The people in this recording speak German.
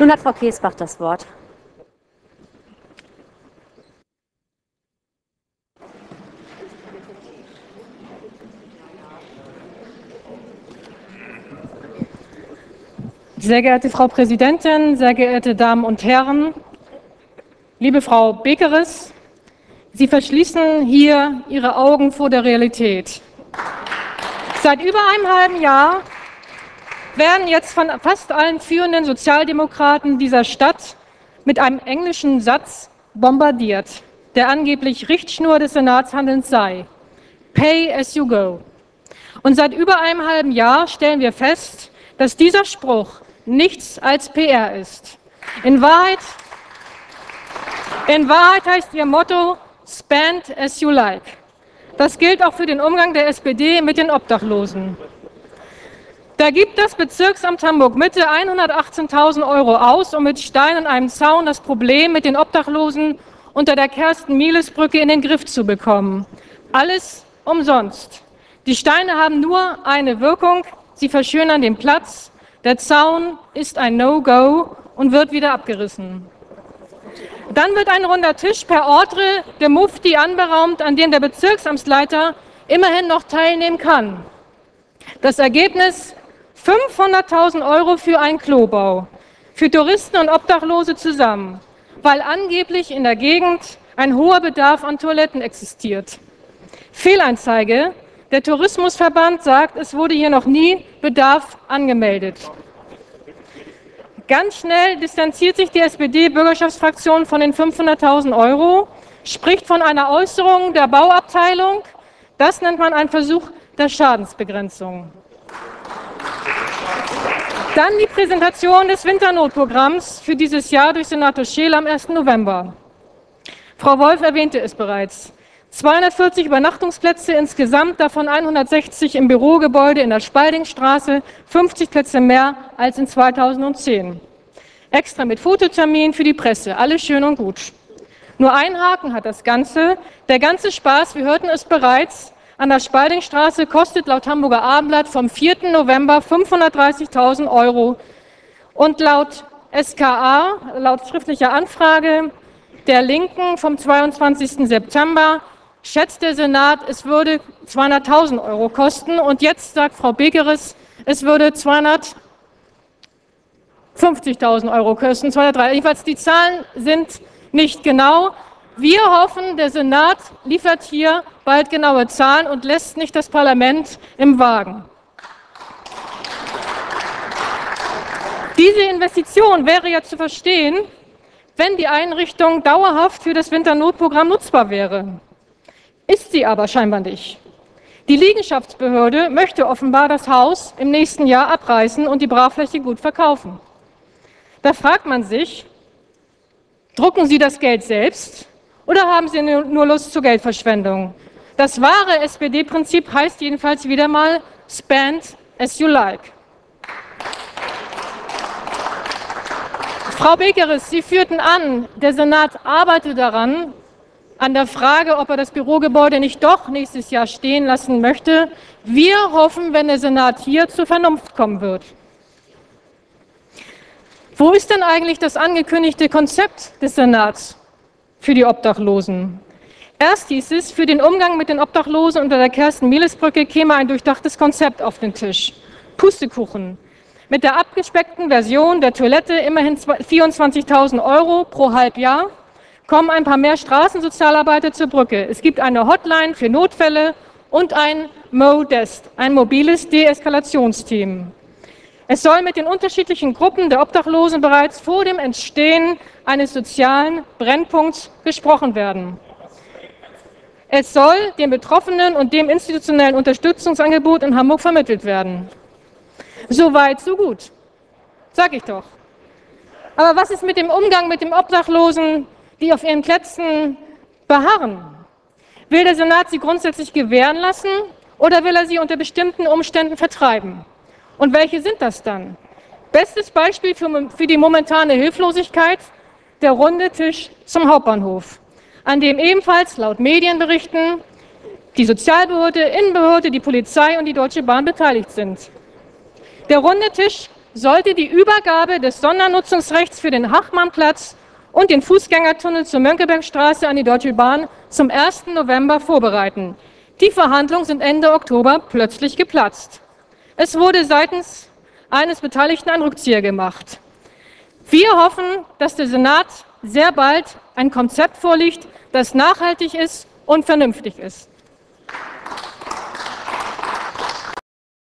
Nun hat Frau Käsbach das Wort. Sehr geehrte Frau Präsidentin, sehr geehrte Damen und Herren, liebe Frau Bekeres, Sie verschließen hier Ihre Augen vor der Realität. Seit über einem halben Jahr werden jetzt von fast allen führenden Sozialdemokraten dieser Stadt mit einem englischen Satz bombardiert, der angeblich Richtschnur des Senatshandelns sei. Pay as you go. Und seit über einem halben Jahr stellen wir fest, dass dieser Spruch nichts als PR ist. In Wahrheit, in Wahrheit heißt ihr Motto Spend as you like. Das gilt auch für den Umgang der SPD mit den Obdachlosen. Da gibt das Bezirksamt Hamburg-Mitte 118.000 Euro aus, um mit Stein und einem Zaun das Problem mit den Obdachlosen unter der Kersten-Mieles-Brücke in den Griff zu bekommen. Alles umsonst. Die Steine haben nur eine Wirkung, sie verschönern den Platz, der Zaun ist ein No-Go und wird wieder abgerissen. Dann wird ein runder Tisch per Ordre der Mufti anberaumt, an dem der Bezirksamtsleiter immerhin noch teilnehmen kann. Das Ergebnis 500.000 Euro für einen Klobau, für Touristen und Obdachlose zusammen, weil angeblich in der Gegend ein hoher Bedarf an Toiletten existiert. Fehleinzeige, der Tourismusverband sagt, es wurde hier noch nie Bedarf angemeldet. Ganz schnell distanziert sich die SPD-Bürgerschaftsfraktion von den 500.000 Euro, spricht von einer Äußerung der Bauabteilung. Das nennt man einen Versuch der Schadensbegrenzung. Dann die Präsentation des Winternotprogramms für dieses Jahr durch Senator Scheel am 1. November. Frau Wolf erwähnte es bereits. 240 Übernachtungsplätze insgesamt, davon 160 im Bürogebäude in der Spaldingstraße, 50 Plätze mehr als in 2010. Extra mit Fototermin für die Presse, alles schön und gut. Nur ein Haken hat das Ganze. Der ganze Spaß, wir hörten es bereits, an der Spaldingstraße kostet laut Hamburger Abendblatt vom 4. November 530.000 Euro. Und laut SKA, laut schriftlicher Anfrage der Linken vom 22. September, schätzt der Senat, es würde 200.000 Euro kosten. Und jetzt sagt Frau Begeres, es würde 250.000 Euro kosten. 203. Jedenfalls die Zahlen sind nicht genau. Wir hoffen, der Senat liefert hier bald genaue Zahlen und lässt nicht das Parlament im Wagen. Diese Investition wäre ja zu verstehen, wenn die Einrichtung dauerhaft für das Winternotprogramm nutzbar wäre. Ist sie aber scheinbar nicht. Die Liegenschaftsbehörde möchte offenbar das Haus im nächsten Jahr abreißen und die Brachfläche gut verkaufen. Da fragt man sich, drucken Sie das Geld selbst oder haben Sie nur Lust zur Geldverschwendung? Das wahre SPD-Prinzip heißt jedenfalls wieder mal Spend as you like. Frau Bekeres, Sie führten an, der Senat arbeite daran, an der Frage, ob er das Bürogebäude nicht doch nächstes Jahr stehen lassen möchte. Wir hoffen, wenn der Senat hier zur Vernunft kommen wird. Wo ist denn eigentlich das angekündigte Konzept des Senats für die Obdachlosen? Erst hieß es, für den Umgang mit den Obdachlosen unter der Kersten-Mieles-Brücke käme ein durchdachtes Konzept auf den Tisch. Pustekuchen. Mit der abgespeckten Version der Toilette immerhin 24.000 Euro pro Halbjahr kommen ein paar mehr Straßensozialarbeiter zur Brücke. Es gibt eine Hotline für Notfälle und ein MoDest, ein mobiles Deeskalationsteam. Es soll mit den unterschiedlichen Gruppen der Obdachlosen bereits vor dem Entstehen eines sozialen Brennpunkts gesprochen werden. Es soll den Betroffenen und dem institutionellen Unterstützungsangebot in Hamburg vermittelt werden. So weit, so gut. Sag ich doch. Aber was ist mit dem Umgang mit dem Obdachlosen die auf ihren Plätzen beharren. Will der Senat sie grundsätzlich gewähren lassen oder will er sie unter bestimmten Umständen vertreiben? Und welche sind das dann? Bestes Beispiel für, für die momentane Hilflosigkeit, der runde Tisch zum Hauptbahnhof, an dem ebenfalls laut Medienberichten die Sozialbehörde, Innenbehörde, die Polizei und die Deutsche Bahn beteiligt sind. Der runde Tisch sollte die Übergabe des Sondernutzungsrechts für den Hachmannplatz und den Fußgängertunnel zur Mönckebergstraße an die Deutsche Bahn zum 1. November vorbereiten. Die Verhandlungen sind Ende Oktober plötzlich geplatzt. Es wurde seitens eines Beteiligten ein Rückzieher gemacht. Wir hoffen, dass der Senat sehr bald ein Konzept vorlegt, das nachhaltig ist und vernünftig ist.